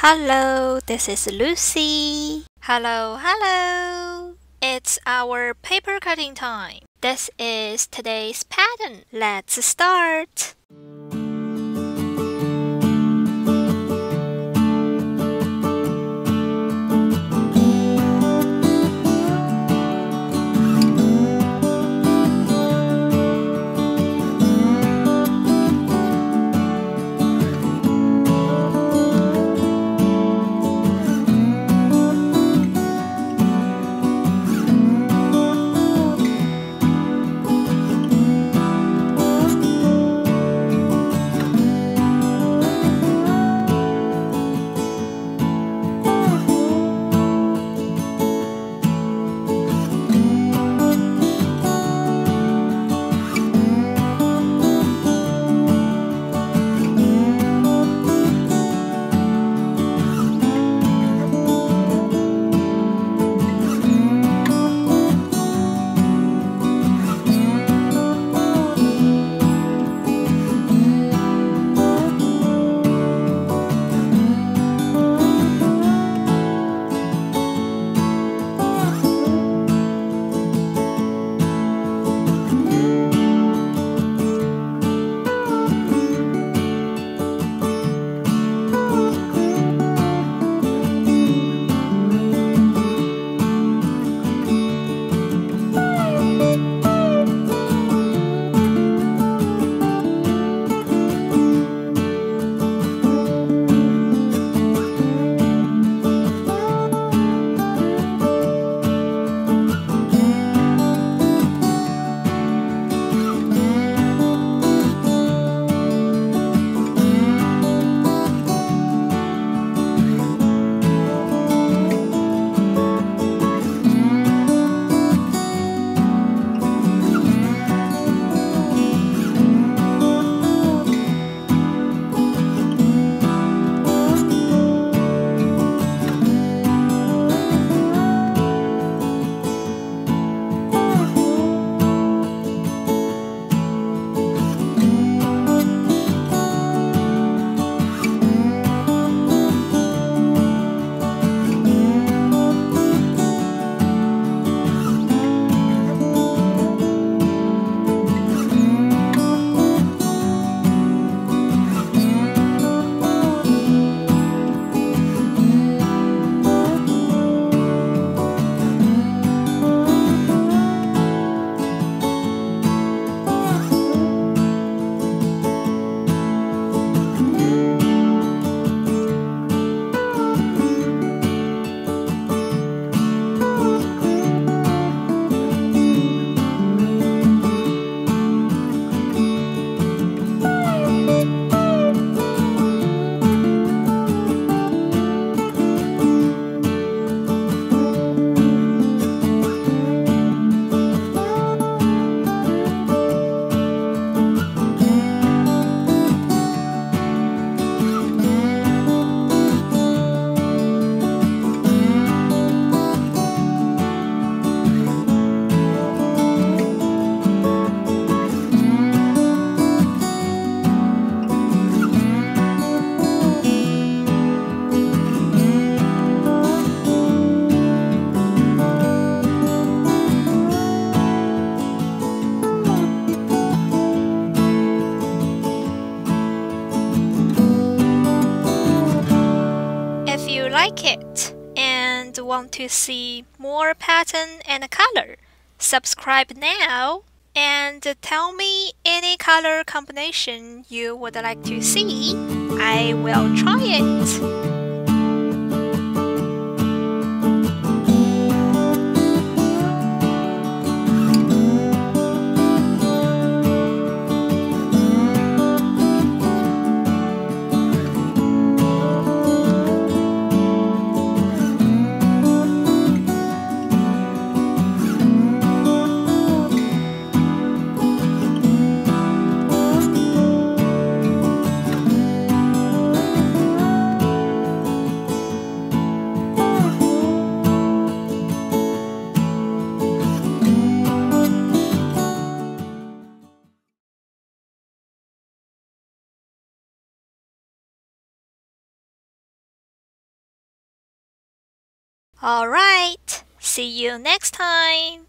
Hello, this is Lucy. Hello, hello. It's our paper cutting time. This is today's pattern. Let's start. Like it and want to see more pattern and color, subscribe now and tell me any color combination you would like to see. I will try it. Alright, see you next time.